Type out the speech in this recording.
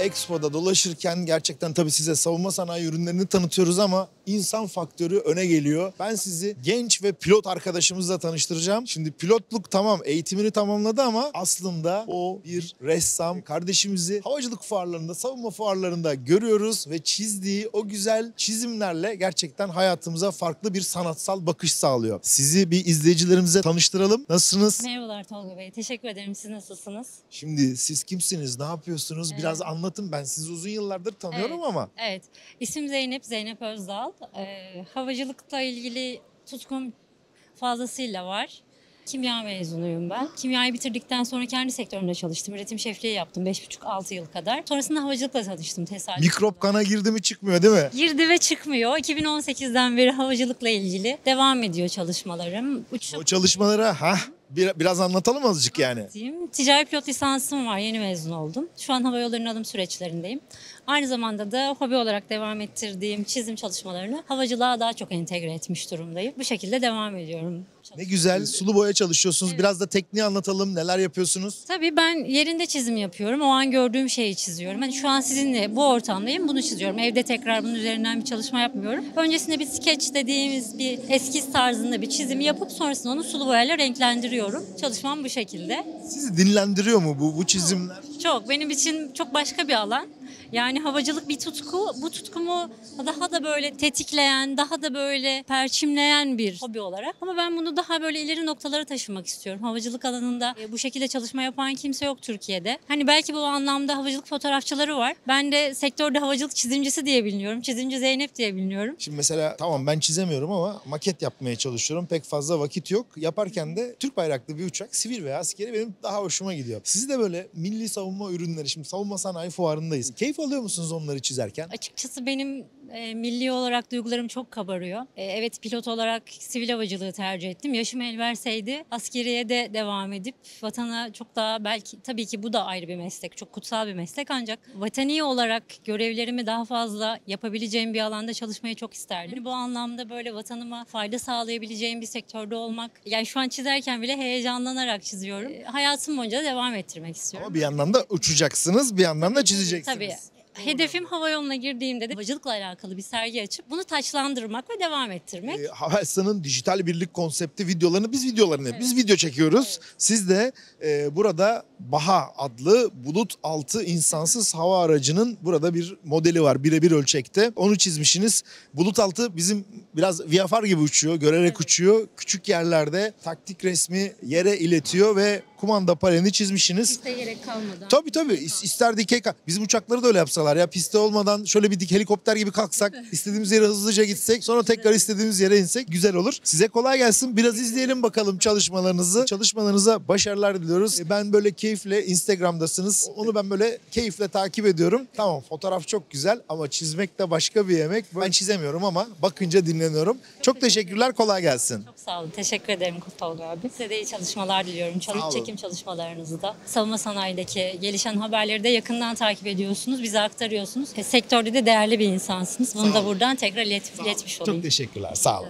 Expo'da dolaşırken gerçekten tabii size savunma sanayi ürünlerini tanıtıyoruz ama insan faktörü öne geliyor. Ben sizi genç ve pilot arkadaşımızla tanıştıracağım. Şimdi pilotluk tamam eğitimini tamamladı ama aslında o bir ressam. Kardeşimizi havacılık fuarlarında, savunma fuarlarında görüyoruz ve çizdiği o güzel çizimlerle gerçekten hayatımıza farklı bir sanatsal bakış sağlıyor. Sizi bir izleyicilerimize tanıştıralım. Nasılsınız? Merhabalar Tolga Bey. Teşekkür ederim. Siz nasılsınız? Şimdi siz kimsiniz? Ne yapıyorsunuz? Biraz anlatın. Ben sizi uzun yıllardır tanıyorum Evet. ama. Evet. İsim Zeynep, Zeynep Özdal. Ee, havacılıkla ilgili tutkum fazlasıyla var. Kimya mezunuyum ben. Kimyayı bitirdikten sonra kendi sektörümde çalıştım. Üretim şefliği yaptım 5,5-6 yıl kadar. Sonrasında havacılıkla tanıştım tesadüf. Mikrop kana girdi mi çıkmıyor değil mi? Girdi ve çıkmıyor. 2018'den beri havacılıkla ilgili devam ediyor çalışmalarım. Uçuş O çalışmalara ha bir, biraz anlatalım azıcık yani. Diyeyim. Ticari pilot lisansım var. Yeni mezun oldum. Şu an hava yollarının alım süreçlerindeyim. Aynı zamanda da hobi olarak devam ettirdiğim çizim çalışmalarını havacılığa daha çok entegre etmiş durumdayım. Bu şekilde devam ediyorum. Ne güzel sulu boya çalışıyorsunuz. Biraz da tekniği anlatalım. Neler yapıyorsunuz? Tabii ben yerinde çizim yapıyorum. O an gördüğüm şeyi çiziyorum. Hani şu an sizinle bu ortamdayım bunu çiziyorum. Evde tekrar bunun üzerinden bir çalışma yapmıyorum. Öncesinde bir sketch dediğimiz bir eskiz tarzında bir çizimi yapıp sonrasında onu sulu boyayla renklendiriyorum. Çalışmam bu şekilde. Sizi dinlendiriyor mu bu bu çizimler? Çok. Benim için çok başka bir alan. Yani havacılık bir tutku. Bu tutkumu daha da böyle tetikleyen, daha da böyle perçimleyen bir hobi olarak. Ama ben bunu daha böyle ileri noktalara taşımak istiyorum. Havacılık alanında e, bu şekilde çalışma yapan kimse yok Türkiye'de. Hani belki bu anlamda havacılık fotoğrafçıları var. Ben de sektörde havacılık çizimcisi diye biliniyorum. Çizimci Zeynep diye biliniyorum. Şimdi mesela tamam ben çizemiyorum ama maket yapmaya çalışıyorum. Pek fazla vakit yok. Yaparken de Türk bayraklı bir uçak sivil veya askeri benim daha hoşuma gidiyor. Siz de böyle milli savunma ürünleri şimdi savunma sanayi fuarındayız. Keyif alıyor musunuz onları çizerken? Açıkçası benim e, milli olarak duygularım çok kabarıyor. E, evet pilot olarak sivil havacılığı tercih ettim. Yaşım el verseydi askeriye de devam edip vatana çok daha belki tabii ki bu da ayrı bir meslek. Çok kutsal bir meslek ancak vatani olarak görevlerimi daha fazla yapabileceğim bir alanda çalışmayı çok isterdim. Bu anlamda böyle vatanıma fayda sağlayabileceğim bir sektörde olmak. Yani şu an çizerken bile heyecanlanarak çiziyorum. E, hayatım boyunca devam ettirmek istiyorum. Ama bir yandan da uçacaksınız, bir yandan da çizeceksiniz. Tabii. Hedefim hava yoluna girdiğimde de havacılıkla alakalı bir sergi açıp bunu taçlandırmak ve devam ettirmek. E, Havelsan'ın dijital birlik konsepti videolarını biz videolarını biz video çekiyoruz. Siz de e, burada Baha adlı bulut altı insansız hava aracının burada bir modeli var birebir ölçekte. Onu çizmişsiniz. Bulut altı bizim biraz VFR gibi uçuyor. Görerek uçuyor. Küçük yerlerde taktik resmi yere iletiyor ve kumanda panelini çizmişsiniz. Piste gerek kalmadan. Tabii tabii. İs- İster dikey kalk. Bizim uçakları da öyle yapsalar ya. Piste olmadan şöyle bir dik helikopter gibi kalksak, istediğimiz yere hızlıca gitsek, sonra tekrar istediğimiz yere insek güzel olur. Size kolay gelsin. Biraz izleyelim bakalım çalışmalarınızı. Çalışmalarınıza başarılar diliyoruz. E, Ben böyle keyifle Instagram'dasınız. Onu ben böyle keyifle takip ediyorum. Tamam fotoğraf çok güzel ama çizmek de başka bir yemek. Ben çizemiyorum ama bakınca dinleniyorum. Çok teşekkürler. Kolay gelsin. Çok sağ olun. Teşekkür ederim Tolga abi. Size de iyi çalışmalar diliyorum. Çalış olun. Çekim çalışmalarınızı da. Savunma sanayideki gelişen haberleri de yakından takip ediyorsunuz. Bize aktarıyorsunuz. E, sektörde de değerli bir insansınız. Bunu da buradan tekrar ilet- iletmiş olayım. Çok teşekkürler. Sağ olun.